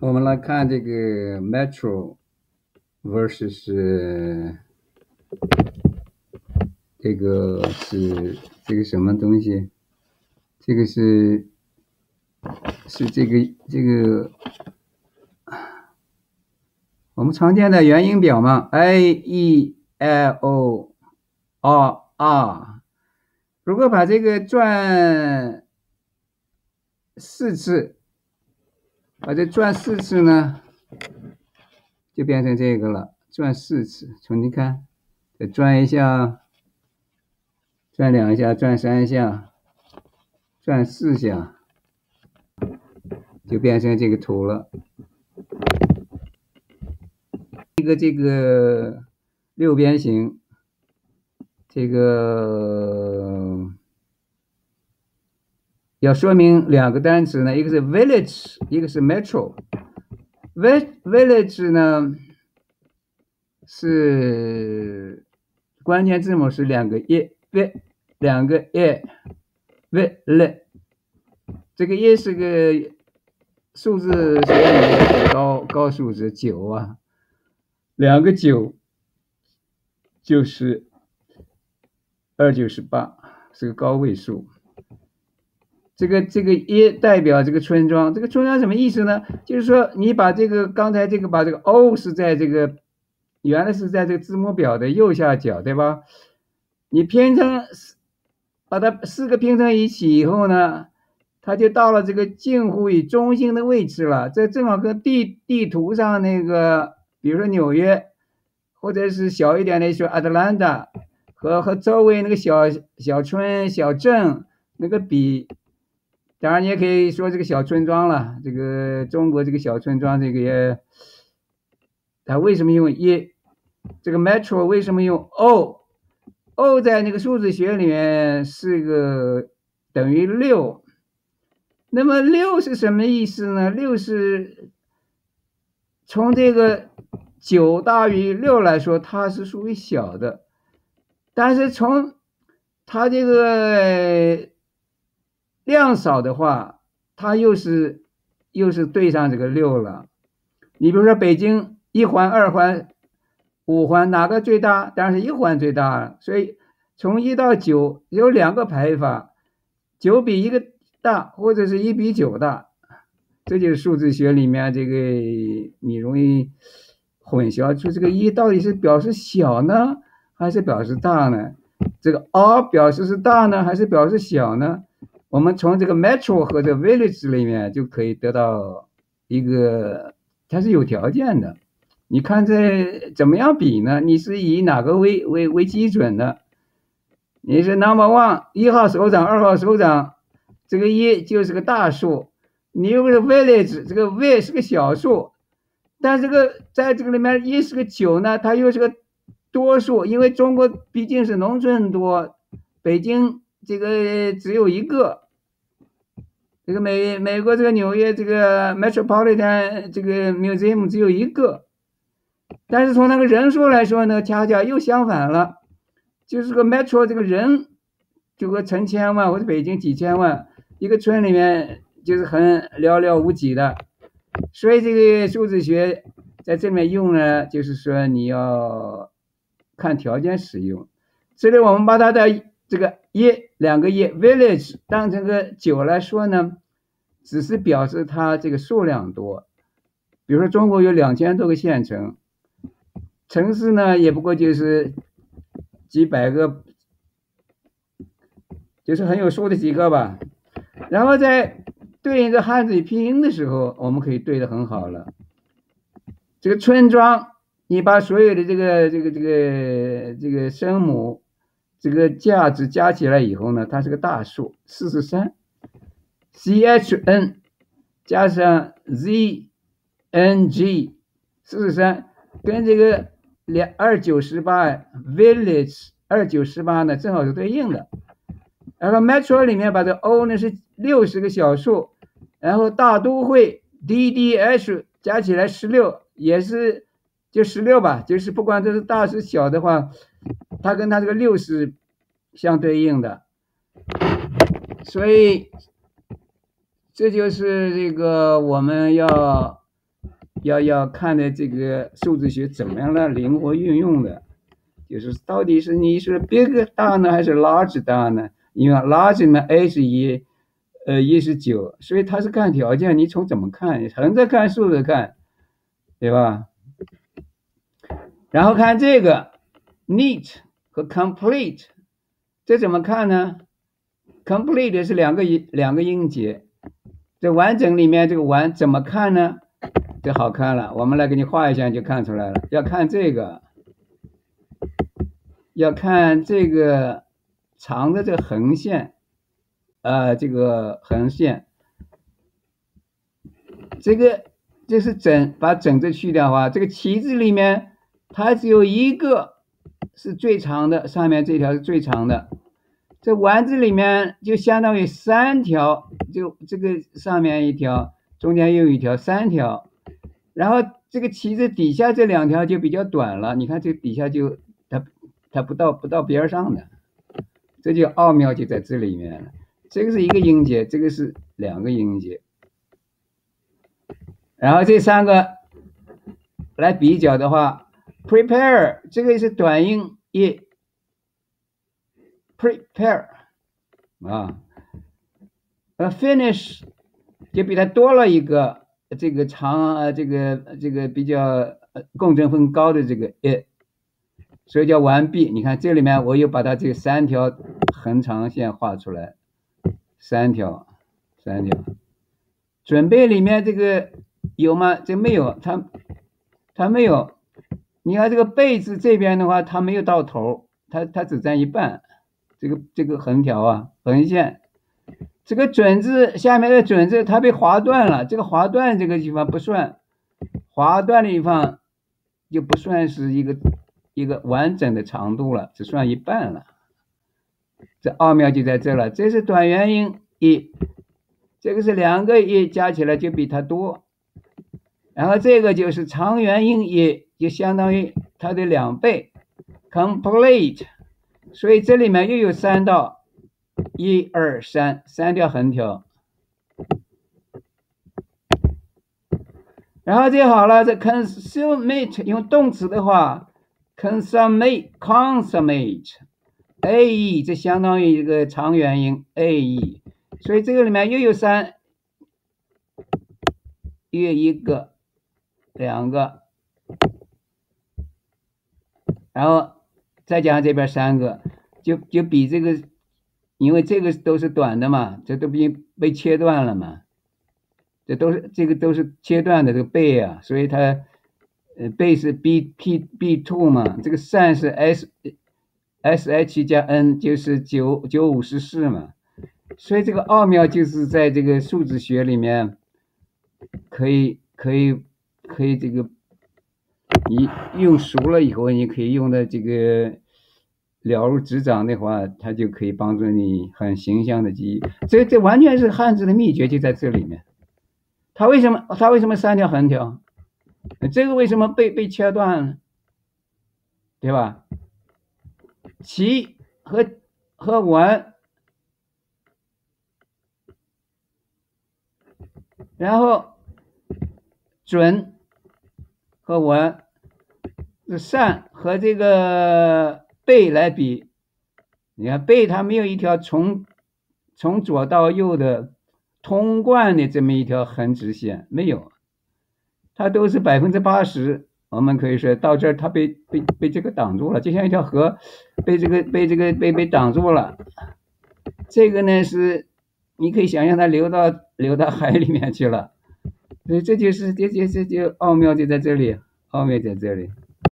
我们来看这个 metro versus 这个是这个什么东西？这个是是这个这个我们常见的元音表嘛，a e i o r r。如果把这个转四次，把这转四次呢，就变成这个了。转四次，重新看，再转一下，转两下，转三下，转四下，就变成这个图了。一个这个六边形，这个要说明两个单词呢，一个是 village，一个是 metro。village 呢是关键字母是两个 e，v 两个 e，v，l。这个 e 是个数字所以高高数字九啊。两个九就是二九十八，是个高位数。这个这个一代表这个村庄，这个村庄什么意思呢？就是说你把这个刚才这个把这个 O 是在这个原来是在这个字母表的右下角，对吧？你拼成把它四个拼成一起以后呢，它就到了这个近乎于中心的位置了。这正好跟地地图上那个。比如说纽约，或者是小一点的说 Atlanta，和和周围那个小小村小镇那个比，当然你也可以说这个小村庄了。这个中国这个小村庄，这个也，它为什么用一？这个 metro 为什么用 O？O 在那个数字学里面是个等于六。那么六是什么意思呢？六是从这个。九大于六来说，它是属于小的，但是从它这个量少的话，它又是又是对上这个六了。你比如说北京一环、二环、五环哪个最大？当然是一环最大了。所以从一到九有两个排法，九比一个大，或者是一比九大，这就是数字学里面这个你容易。混淆出这个一到底是表示小呢，还是表示大呢？这个 R 表示是大呢，还是表示小呢？我们从这个 metro 和这 village 里面就可以得到一个，它是有条件的。你看这怎么样比呢？你是以哪个为为为基准的？你是 number one 一号首长，二号首长，这个一就是个大数。你又是 village，这个 v 是个小数。但这个在这个里面一是个九呢，它又是个多数，因为中国毕竟是农村多，北京这个只有一个，这个美美国这个纽约这个 Metropolitan 这个 Museum 只有一个，但是从那个人数来说呢，恰恰又相反了，就是个 Metro 这个人就个成千万，或者北京几千万，一个村里面就是很寥寥无几的。所以这个数字学在这里面用呢，就是说你要看条件使用。这里我们把它的这个一两个一 village 当成个九来说呢，只是表示它这个数量多。比如说中国有两千多个县城，城市呢也不过就是几百个，就是很有数的几个吧。然后在对应着汉字拼音的时候，我们可以对的很好了。这个村庄，你把所有的这个这个这个这个声母这个价值加起来以后呢，它是个大数，四十三。C H N 加上 Z N G 四十三，跟这个两二九十八 Village 二九十八呢，正好是对应的。然后 Metro 里面把这 O 呢是六十个小数。然后大都会 D D H 加起来十六，也是就十六吧，就是不管这是大是小的话，它跟它这个六是相对应的，所以这就是这个我们要要要看的这个数字学怎么样来灵活运用的，就是到底是你是 big 大呢还是 large 大呢？因为 large 呢 a 是一，呃一是九，所以它是看条件，你从怎么看，横着看竖着看，对吧？然后看这个 neat 和 complete，这怎么看呢？complete 是两个音两个音节，这完整里面这个完怎么看呢？这好看了，我们来给你画一下，就看出来了。要看这个，要看这个。长的这个横线，啊，这个横线，这个这是整，把整字去掉的话，这个旗子里面它只有一个是最长的，上面这条是最长的。这丸子里面就相当于三条，就这个上面一条，中间又一条，三条。然后这个旗子底下这两条就比较短了，你看这底下就它它不到不到边上的。这就奥妙就在这里面了，这个是一个音节，这个是两个音节，然后这三个来比较的话，prepare 这个是短音一，prepare 啊，呃 finish 就比它多了一个这个长呃这个这个比较共振分高的这个 i。所以叫完毕。你看这里面，我又把它这三条横长线画出来，三条，三条。准备里面这个有吗？这没有，它它没有。你看这个被字这边的话，它没有到头，它它只占一半。这个这个横条啊，横线。这个准字下面的准字它被划断了，这个划断这个地方不算，划断的地方就不算是一个。一个完整的长度了，只算一半了。这奥妙就在这了。这是短元音一，这个是两个一加起来就比它多。然后这个就是长元音也，就相当于它的两倍，complete。所以这里面又有三道，一二三，三条横条。然后就好了，这 consummate 用动词的话。consummate consummate a e 这相当于一个长元音 a e，所以这个里面又有三，约一个，两个，然后再加上这边三个，就就比这个，因为这个都是短的嘛，这都被被切断了嘛，这都是这个都是切断的这个背啊，所以它。呃，b 是 b p b two 嘛，这个 sin 是 s s h 加 n 就是九九五十四嘛，所以这个奥妙就是在这个数字学里面，可以可以可以这个，你用熟了以后，你可以用的这个了如指掌的话，它就可以帮助你很形象的记忆。这这完全是汉字的秘诀就在这里面。它为什么它为什么三条横条？这个为什么被被切断了？对吧？其和和文，然后准和完，善和这个背来比，你看背它没有一条从从左到右的通贯的这么一条横直线，没有。它都是百分之八十，我们可以说到这儿，它被被被这个挡住了，就像一条河，被这个被这个被被挡住了。这个呢是，你可以想象它流到流到海里面去了，所以这就是这这这就奥妙就在这里，奥妙在这里。